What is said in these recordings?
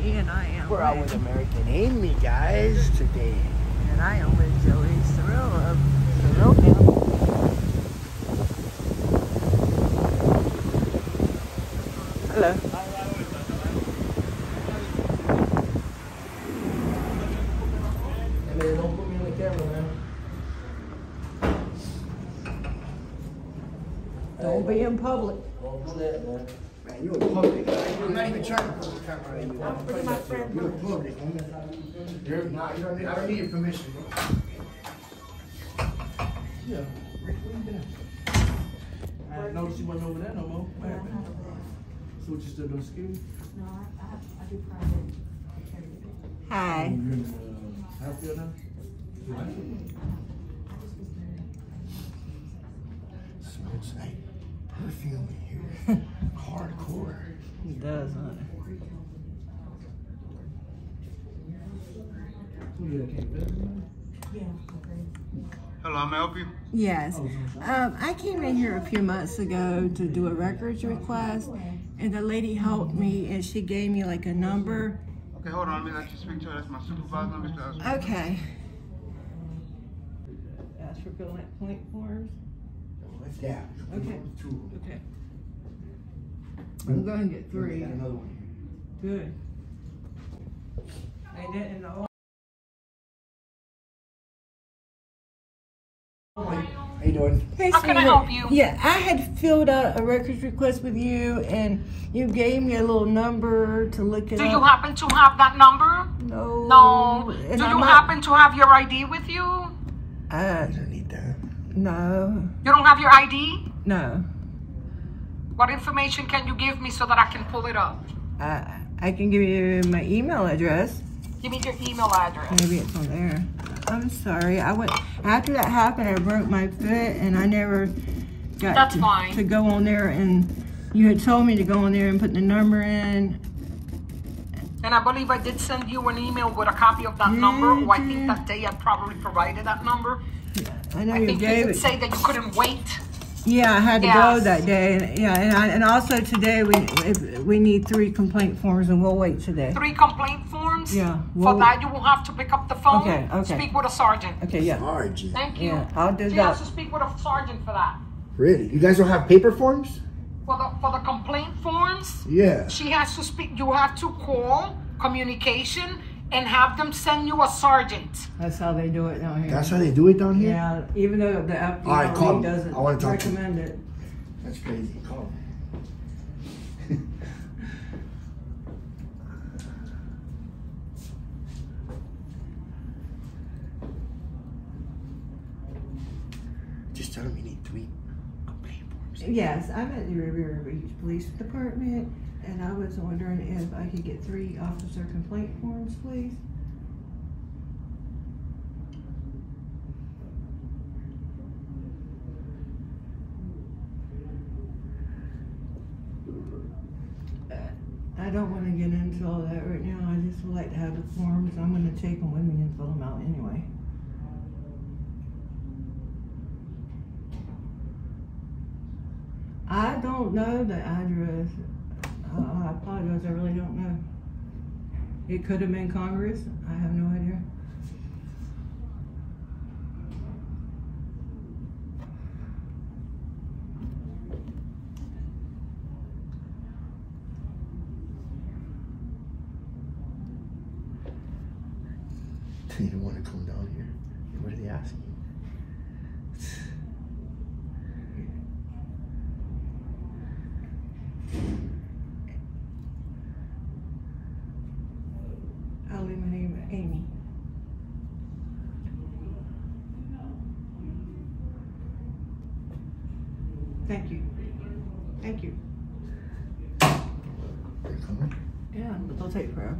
Amy, and I am. We're out with American Amy, guys, today. And I am with Joey Surreal of Surreal Cam. Hello. Hey, man, don't put me on the camera, man. Don't be in public. Don't do that, man. Man, you in public. I'm not even trying to put the camera on you. I'm putting my friend. You're in public, man. You're, nah, you don't need, I don't need your permission, bro. Yeah, Rick, where you? I didn't notice you wasn't over there no more. What happened? So what you still doing security? No, I, I, I do private security. Hi. You in uh, Hatfield now? Smells like perfume in here. Hardcore. He does, huh? Who you that came visit? Yeah. Hello, may I help you? Yes. Um, I came in here a few months ago to do a records request, and the lady helped me, and she gave me like a number. Okay, hold on. Let me let you speak to her. That's my supervisor, Mr. Okay. Ask for point point forms. What's that? Okay. Okay. I'm going to get We three. got another one. Good. And then in the old How you doing? Hey, How can I help you? Yeah, I had filled out a records request with you, and you gave me a little number to look at. Do up. you happen to have that number? No. No. And Do I you might- happen to have your ID with you? Uh, I don't need that. no, You don't have your ID? no. What information can you give me so that I can pull it up? I I can give you my email address. Give me your email address. Maybe it's on there. I'm sorry. I went after that happened. I broke my foot, and I never got That's to, fine. to go on there. And you had told me to go on there and put the number in. And I believe I did send you an email with a copy of that number. Oh, I think that day I probably provided that number. I know I you think you gave did it. say that you couldn't wait. Yeah, I had to go that day. And, yeah, and, I, and also today we we need three complaint forms, and we'll wait today. Three complaint forms. Yeah, For that, you will have to pick up the phone. Okay, okay. Speak with a sergeant. Okay, yeah. Sergeant. Thank you. Yeah, I'll do She that. has to speak with a sergeant for that. Really? You guys don't have paper forms? For the for the complaint forms, Yeah. she has to speak. You have to call communication and have them send you a sergeant. That's how they do it down here. That's how they do it down here? yeah, even though the All right, call doesn't I wanna talk to you. recommend it. That's crazy. Call me. Just tell him you need three complaint forms. Yes, I'm at the Riviera Beach Police Department, and I was wondering if I could get three officer complaint forms, please. I don't want to get into all that right now. I just would like to have the forms. I'm going to take them with me and fill them out anyway. I don't know the address. Uh, I apologize, I really don't know. It could have been Congress. I have no idea. You don't want to come down here. What are they asking? I'll Amy. Thank you. Thank you. Yeah, but they'll take forever.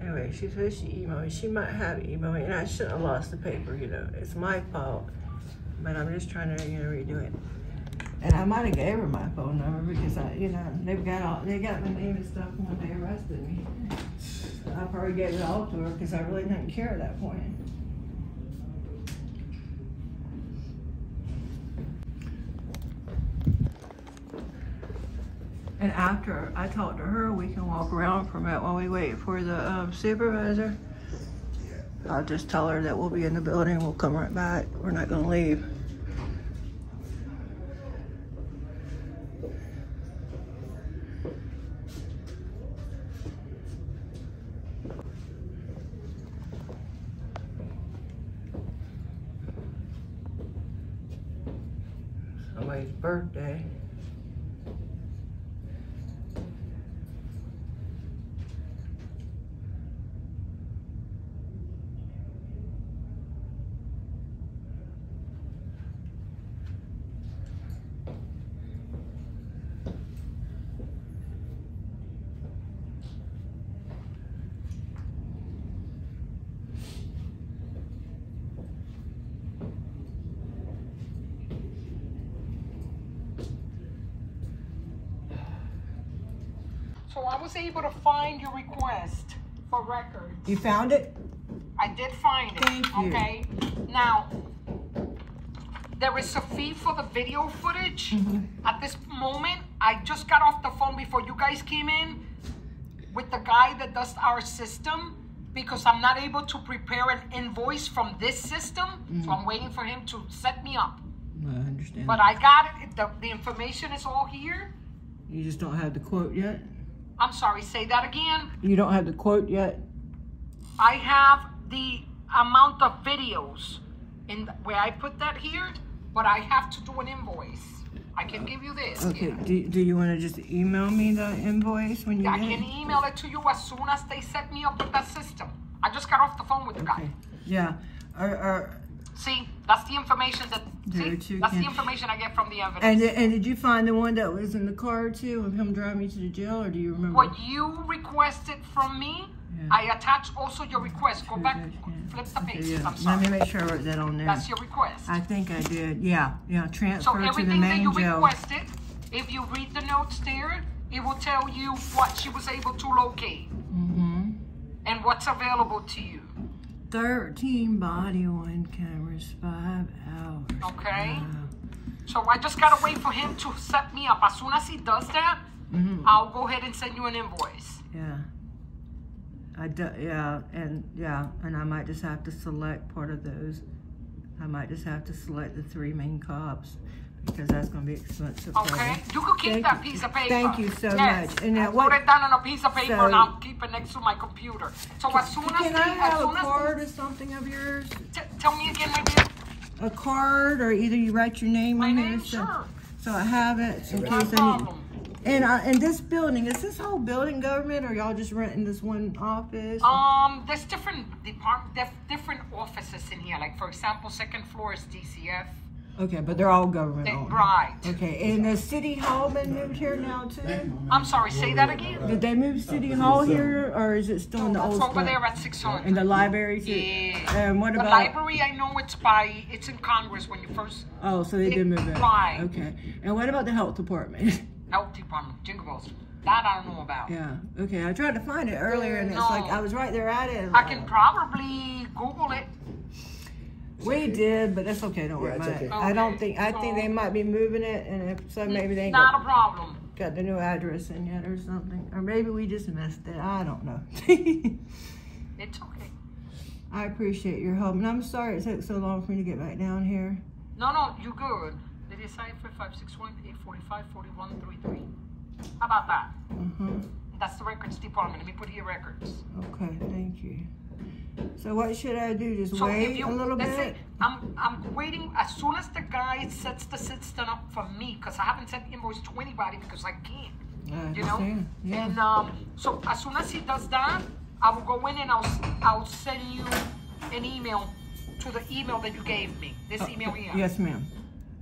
Anyway, she says she emailed me. She might have emailed me, and I shouldn't have lost the paper, you know. It's my fault. But I'm just trying to, you know, redo it. And I might have gave her my phone number because I, you know, they got all, they got my name and stuff when they arrested me. I probably gave it all to her because I really didn't care at that point. And after I talked to her, we can walk around for a minute while we wait for the um, supervisor. I'll just tell her that we'll be in the building. We'll come right back. We're not going to leave. Birthday. So I was able to find your request for records. You found it? I did find it. Thank you. Okay. Now, there is a fee for the video footage. Mm-hmm. At this moment, I just got off the phone before you guys came in with the guy that does our system because I'm not able to prepare an invoice from this system. Mm-hmm. So I'm waiting for him to set me up. I understand. But I got it. The, the information is all here. you just don't have the quote yet? I'm sorry, say that again. You don't have the quote yet? I have the amount of videos in where I put that here, but I have to do an invoice. I can give you this. Okay, do, do you want to just email me the invoice when you I can it? email it to you as soon as they set me up with that system. I just got off the phone with the guy. Yeah. Or, or, See, that's the information that. There See, that's the information I get from the evidence. and, and did you find the one that was in the car too of him driving you to the jail or do you remember? what you requested from me, Yeah. I attach also your request. Go back, flip the Okay, page. yeah. I'm Let me make sure I wrote that on there. That's your request. I think I did. Yeah, yeah. So Transfer to the everything that main you jail. requested, if you read the notes there, it will tell you what she was able to locate Mm-hmm. and what's available to you. Thirteen body worn cameras, five hours. Okay? Wow. So I just gotta wait for him to set me up. As soon as he does that, Mhm. I'll go ahead and send you an invoice. Yeah. I do, yeah, and yeah, and I might just have to select part of those. I might just have to select the three main cops because that's gonna be expensive. Okay? You could keep Thank that you. piece of paper. Thank you so Yes. much. And now I'll what- put it down on a piece of paper So- and I'll keep it next to my computer. So as soon as Can I have a card or something of yours? tell me again, my dear. A card, or either you write your name My on name, so, sure. so I have it in No case I need. And uh, and this building is this whole building government, or y'all just renting this one office? Um, there's different depart, def, different offices in here. Like for example, second floor is DCF. Okay, but they're all government They, owned. right. Okay, and the city hall been moved here now too? I'm sorry. Say that again. Did they move city hall here, or is it still in the That's old over spot? there at 600. In the library too? Yeah. And what about the about? library? I know it's by. It's in Congress when you first Oh, so they did move it. Right. Okay. And what about the health department? health department. Jingle bells. That I don't know about. yeah. Okay. I tried to find it earlier, and it's like I was right there at it. I can probably Google it. We did, but that's okay. Don't worry Yeah, it's about it. okay. I don't think. I think they might be moving it, and if so, maybe they ain't Not got, a problem. got the new address in yet or something, or maybe we just missed it. I don't know. It's okay. I appreciate your help, and I'm sorry it took so long for me to get back down here. No, no, you good. Did you sign for 561 845 4133? How about that? Uh-huh. That's the records department. Let me put here records. Okay, thank you. So what should I do? Just So wait you, a little bit? say, I'm, I'm waiting as soon as the guy sets the system up for me, because I haven't sent invoice to anybody because I can't, I you know? Yeah. And um, so as soon as he does that, I will go in and I'll, I'll send you an email to the email that you gave me. This email here. Uh, Yes, ma'am.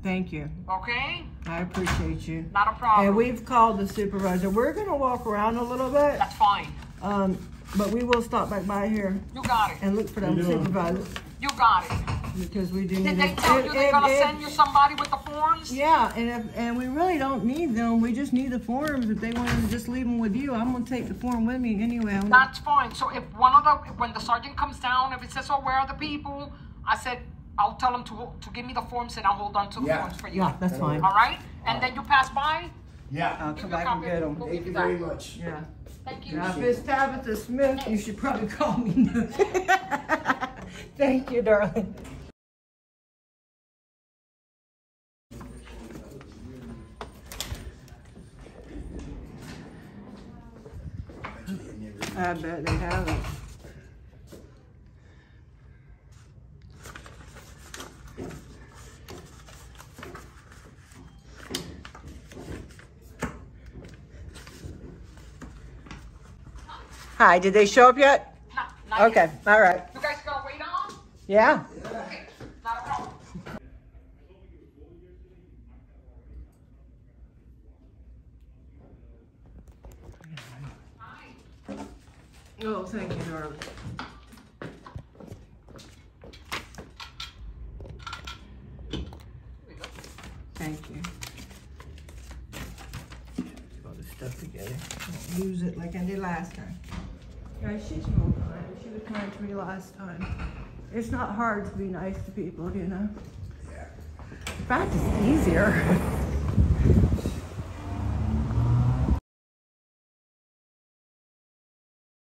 Thank you. Okay? I appreciate you. Not a problem. And we've called the supervisor. We're gonna walk around a little bit, That's fine. um, but we will stop back by here You got it. and look for them supervisors You got it. because we do Did need. they tell if- you they're if- gonna if- send you somebody with the forms? Yeah, and if, and we really don't need them. We just need the forms. If they wanted to just leave them with you, I'm gonna take the form with me anyway. I'm gonna- That's fine. So if one of the when the sergeant comes down, if it says, "Oh, where are the people?" I said, "I'll tell them to to give me the forms and I'll hold on to the Yeah. forms for you." yeah, that's fine. All right. And then you pass by. Yeah. I'll come you a back and get of them. the Thank you very much. Yeah. Thank you. Now, if it's Tabitha Smith, you should probably call me. Thank you, darling. I bet they haven't. Hi, did they show up yet? No, not Okay, yet. all right. You guys gonna wait on? Yeah. Okay, not a problem. Oh, thank you, darling. Thank you. All this stuff together. Don't lose it like I did last time. Guys, she's real kind. She was kind to me last time. It's not hard to be nice to people, you know. In fact, it's easier.